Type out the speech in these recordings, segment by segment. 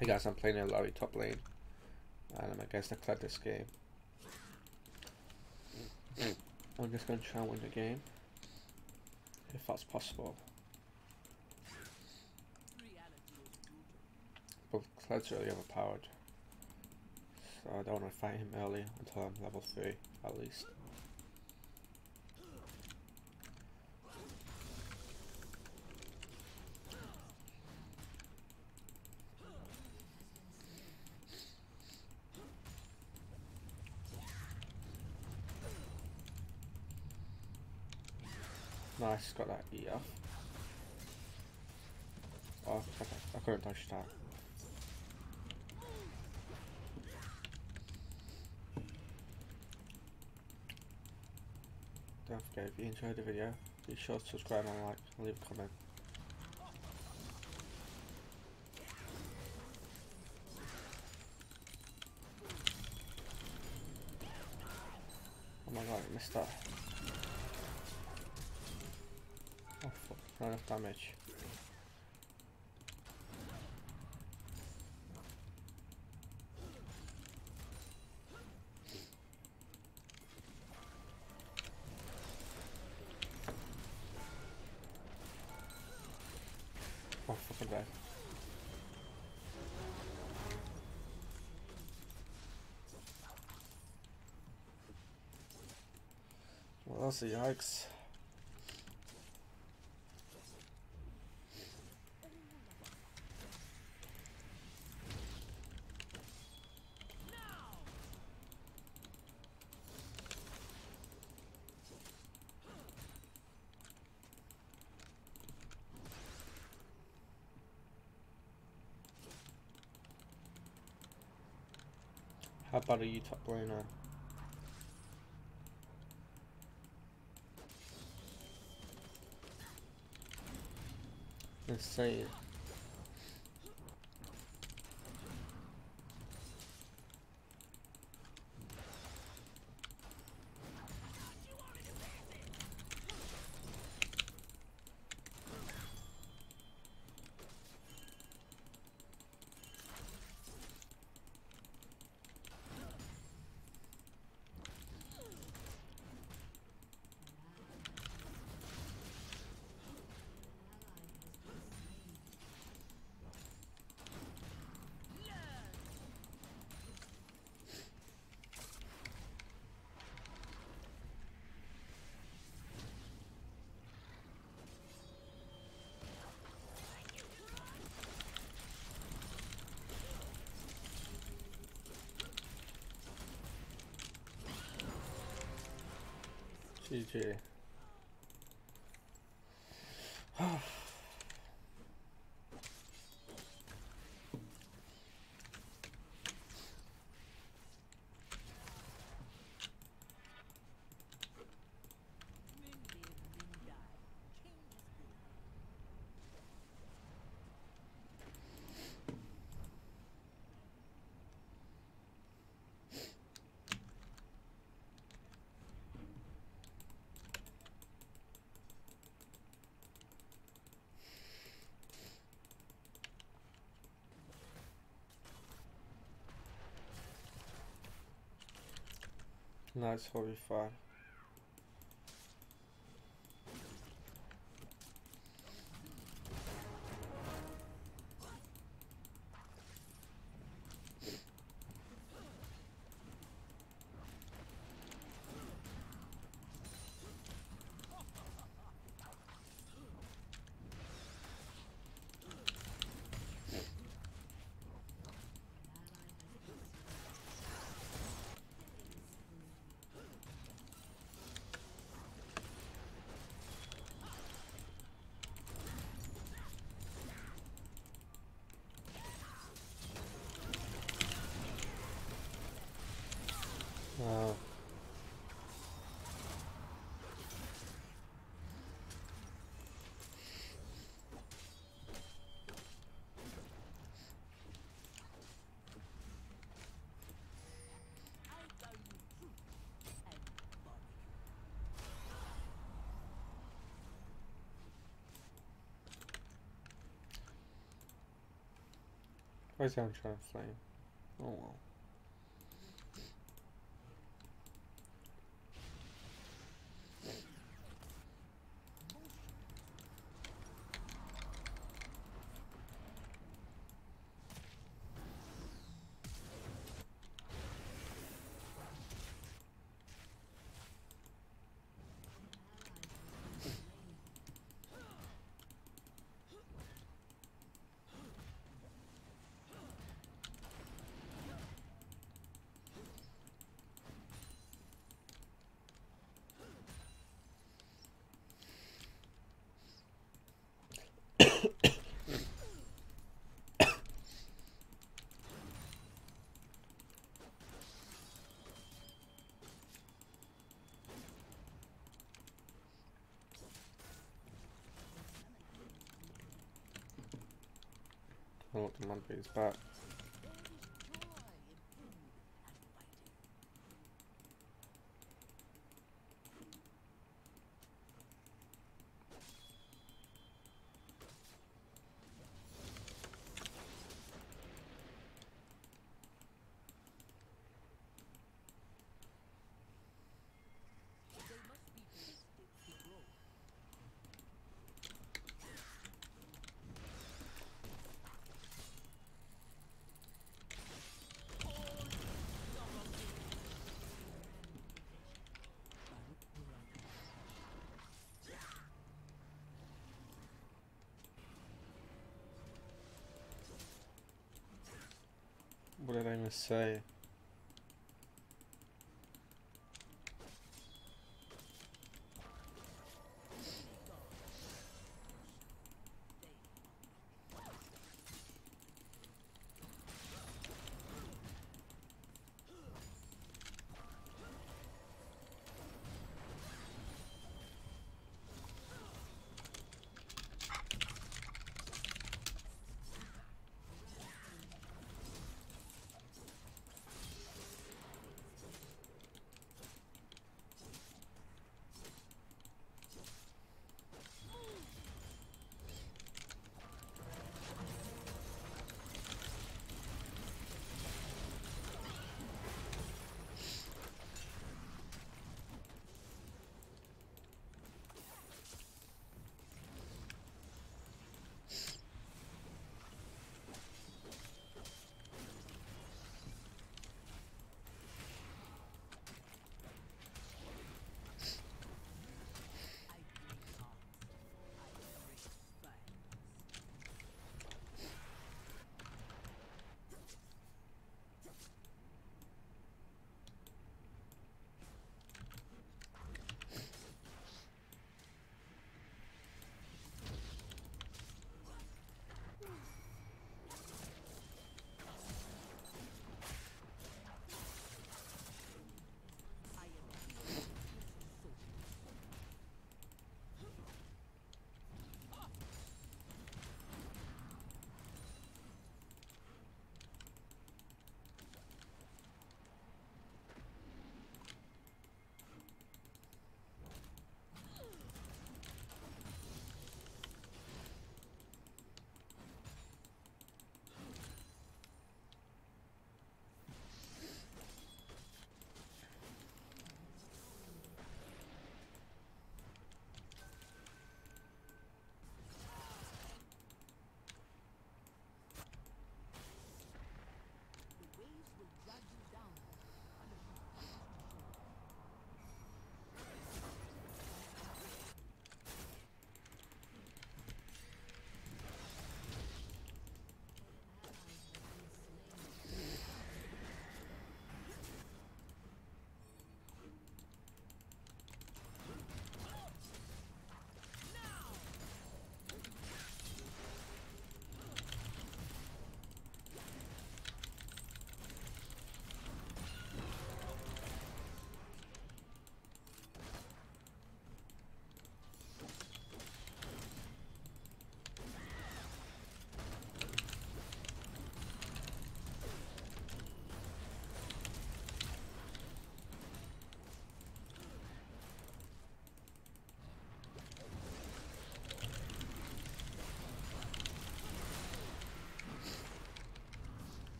Hey guys, I'm playing a Larry top lane and I'm against the Kled this game. Mm-hmm. I'm just going to try and win the game if that's possible. But Kled's really overpowered so I don't want to fight him early until I'm level 3 at least. Nice, got that E off. Oh, okay, I couldn't touch that. Don't forget, if you enjoyed the video, be sure to subscribe and like and leave a comment. Oh my god, I missed that. Not enough damage. Oh. Well, that's a yikes. How about a you top laner? Insane. GG. Nice 45. Why is he on trying flame? Oh well. I want the monkeys back. Did I even say?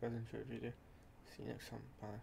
Guys enjoyed the video. See you next time, bye.